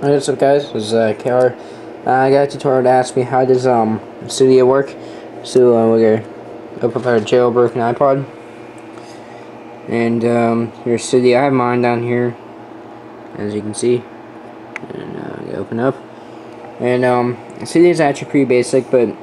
What's up guys, this is uh, KR. Uh, I got a tutorial to ask me how does um, Cydia work. So uh, we're to open up our jailbroken iPod. And um, here's Cydia. I have mine down here, as you can see. And uh, open up. And um, Cydia is actually pretty basic, but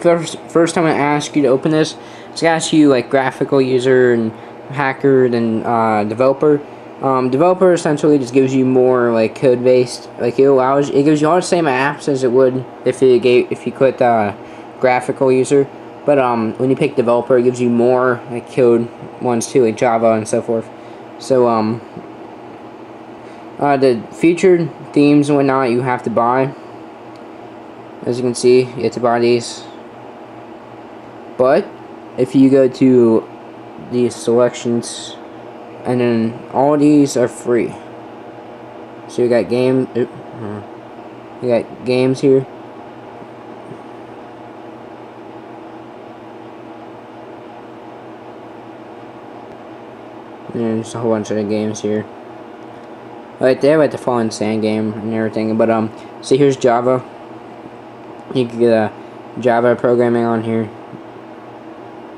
first, first time I ask you to open this, it's to ask you like graphical user and hacker and uh, developer. Um, developer essentially just gives you more like code based, like it allows it gives you all the same apps as it would if you gave if you clicked uh, graphical user. But um, when you pick developer, it gives you more like code ones too, like Java and so forth. So um, uh, the featured themes and whatnot you have to buy. As you can see, you have to buy these. But if you go to the selections and then all these are free. So you got game you got games here. And there's a whole bunch of games here. They have like the fallen sand game and everything but um see here's java. You can get a java programming on here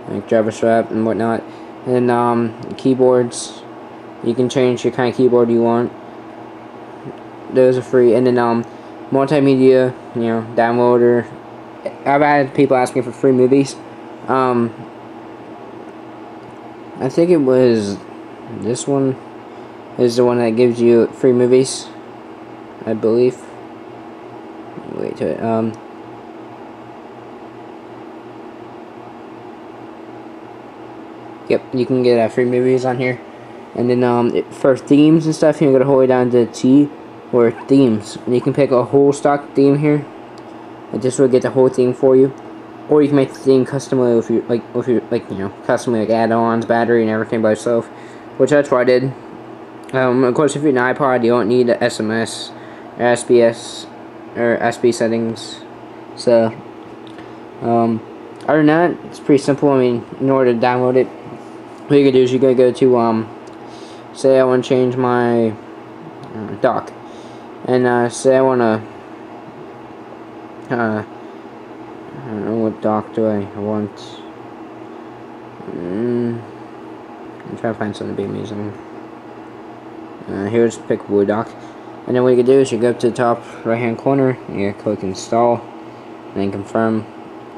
like JavaScript and whatnot and um, keyboards. You can change your kind of keyboard you want. Those are free. And then um, multimedia you know downloader. I've had people asking for free movies. Um, I think it was this one is the one that gives you free movies I believe. Wait to it um Yep, you can get uh, free movies on here. And then um, for themes and stuff, you can go all the way down to T or themes. And you can pick a whole stock theme here. And this will get the whole theme for you. Or you can make the theme customly if you like, if you like, you know, customly like add-ons, battery, and everything by itself. Which that's what I did. Um, of course, if you're an iPod, you don't need SMS or SBS or SB settings. So, um, other than that, it's pretty simple. I mean, in order to download it, what you can do is you gotta go to um say I want to change my uh, dock. And uh, say I want to uh, I don't know what dock do I want. Mm, I'm trying to find something to be amusing. Uh, here's pick wood dock. And then what you can do is you go up to the top right hand corner and you click install and then confirm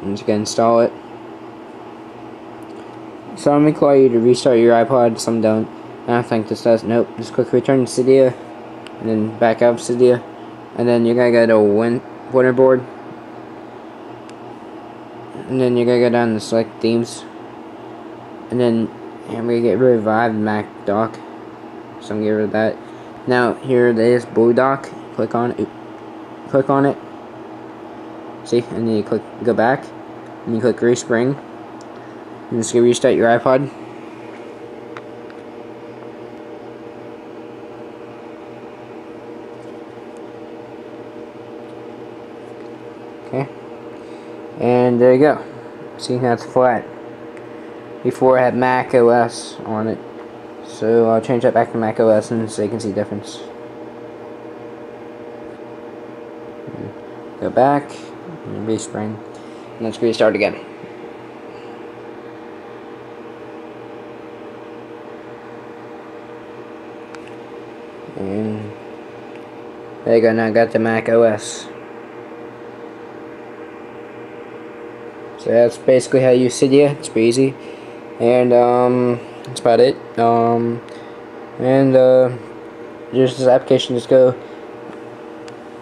and you can install it some require you to restart your iPod, some don't. I don't think this does. Nope. Just click return to Cydia, and then back up Cydia, and then you're gonna go to win WinterBoard, and then you're gonna go down to select themes, and then I'm gonna get Vive Mac dock, so I'm gonna get rid of that. Now here it is Blue dock. Click on it. Click on it. See, and then you click go back, and you click respring. I'm just to restart your iPod. Okay. And there you go. See, that's flat. Before I had Mac OS on it. So I'll change that back to Mac OS and so you can see the difference. Go back, respring, and let's restart again. There you go, now I got the Mac OS. So that's basically how you use Cydia. It's pretty easy. And um, that's about it. Um, and uh, just this application, just go.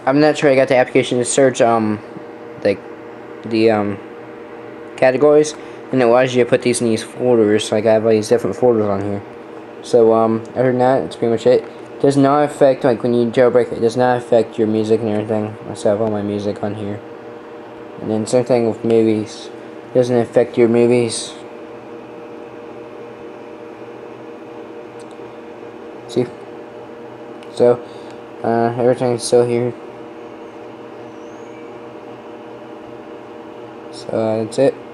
I'm not sure I got the application to search um, like the um categories, and it allows you to put these in these folders. Like I have all these different folders on here. So um, other than that, that's pretty much it does not affect like when you jailbreak it does not affect your music and everything. I still have all my music on here. And then same thing with movies. Doesn't affect your movies. See? So uh, everything's still here. So uh, that's it